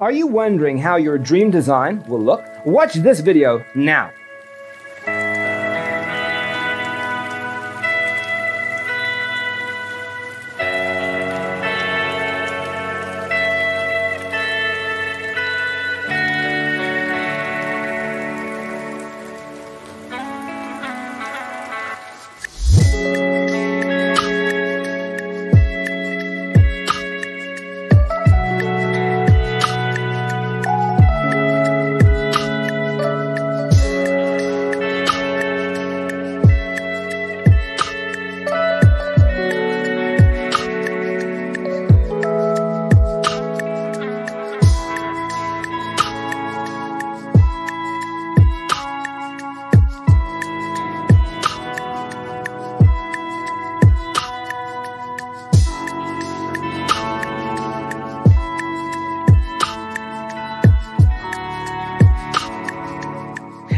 Are you wondering how your dream design will look? Watch this video now.